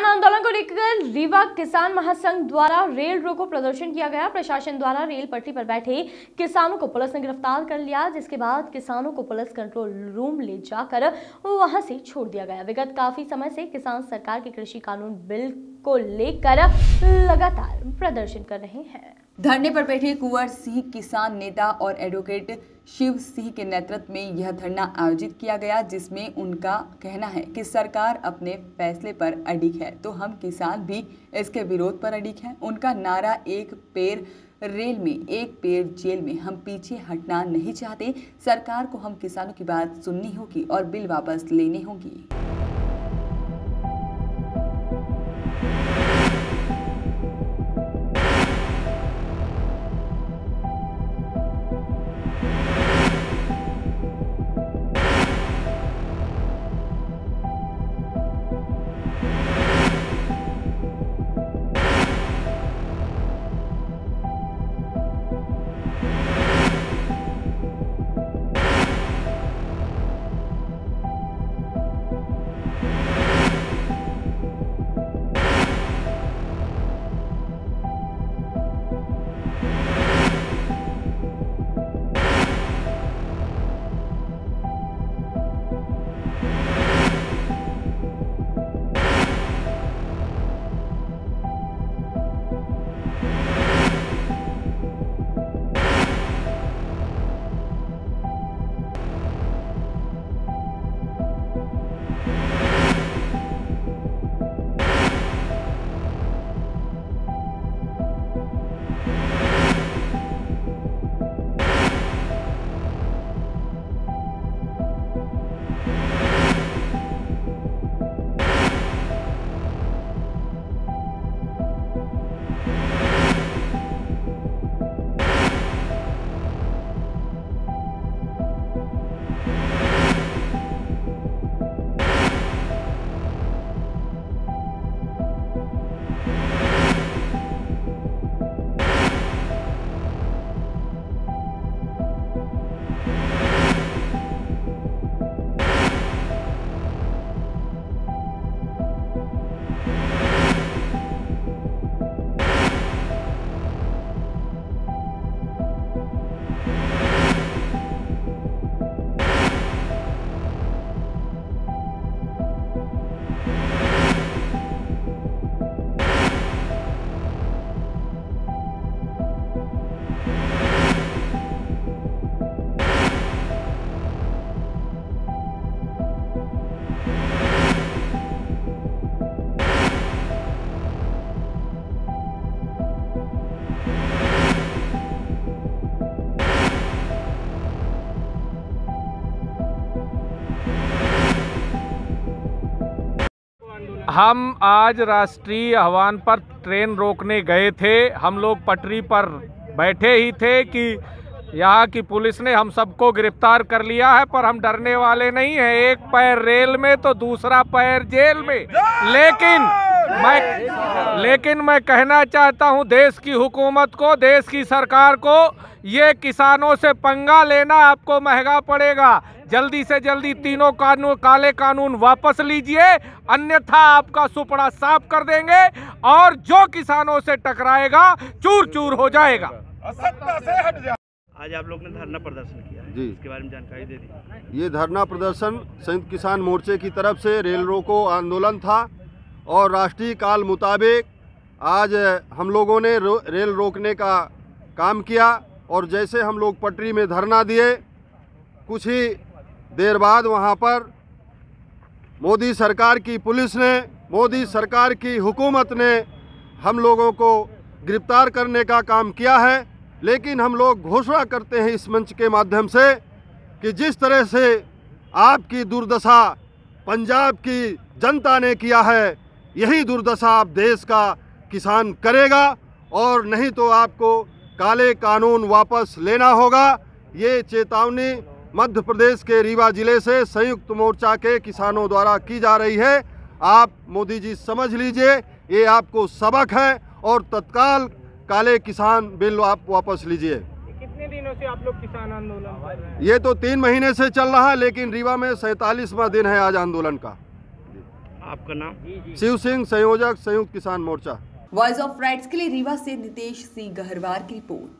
किसान आंदोलन को लेकर रीवा किसान महासंघ द्वारा रेल रोको प्रदर्शन किया गया। प्रशासन द्वारा रेल पटरी पर बैठे किसानों को पुलिस ने गिरफ़्तार कर लिया। जिसके बाद किसानों को पुलिस कंट्रोल रूम ले जाकर वहाँ से छोड़ दिया गया। विगत काफ़ी समय से किसान सरकार के कृषि कानून बिल को लेकर लगातार प्रदर्शन कर रहे हैं। धरने पर बैठे कुंवर सिंह, किसान नेता और एडवोकेट शिव सिंह के नेतृत्व में यह धरना आयोजित किया गया, जिसमें उनका कहना है कि सरकार अपने फैसले पर अडिग है। तो हम किसान भी इसके विरोध पर अडिग हैं। उनका नारा एक पैर रेल में, एक पैर जेल में। हम पीछे हटना नहीं चाहते। सरकार को हम किसानों की बात सुननी होगी और बिल वापस लेने होंगी। हम आज राष्ट्रीय आह्वान पर ट्रेन रोकने गए थे। हम लोग पटरी पर बैठे ही थे कि यहाँ की पुलिस ने हम सबको गिरफ़्तार कर लिया है, पर हम डरने वाले नहीं हैं। एक पैर रेल में तो दूसरा पैर जेल में। लेकिन मैं लेकिन मैं कहना चाहता हूँ देश की हुकूमत को देश की सरकार को ये किसानों से पंगा लेना आपको महँगा पड़ेगा। जल्दी से जल्दी तीनों कानून काले कानून वापस लीजिए अन्यथा आपका सुपड़ा साफ़ कर देंगे और जो किसानों से टकराएगा चूर चूर हो जाएगा। आज आप लोग ने धरना प्रदर्शन किया जी। इसके बारे में जानकारी दे दी ये धरना प्रदर्शन संयुक्त किसान मोर्चे की तरफ़ से रेल रोको आंदोलन था। और राष्ट्रीय काल मुताबिक आज हम लोगों ने रो, रेल रोकने का काम किया और जैसे हम लोग पटरी में धरना दिए कुछ ही देर बाद वहाँ पर मोदी सरकार की पुलिस ने मोदी सरकार की हुकूमत ने हम लोगों को गिरफ़्तार करने का काम किया है। लेकिन हम लोग घोषणा करते हैं इस मंच के माध्यम से कि जिस तरह से आपकी दुर्दशा पंजाब की जनता ने किया है यही दुर्दशा आप देश का किसान करेगा और नहीं तो आपको काले कानून वापस लेना होगा। ये चेतावनी मध्य प्रदेश के रीवा ज़िले से संयुक्त मोर्चा के किसानों द्वारा की जा रही है। आप मोदी जी समझ लीजिए ये आपको सबक है और तत्काल काले किसान बिल आप वापस लीजिए। कितने दिनों से आप लोग किसान आंदोलन ये तो तीन महीने से चल रहा है लेकिन रीवा में सैतालीसवा दिन है आज आंदोलन का। आपका नाम? शिव सिंह संयोजक संयुक्त किसान मोर्चा। वॉइस ऑफ़ राइट्स के लिए रीवा से नितेश सिंह गहरवार की रिपोर्ट।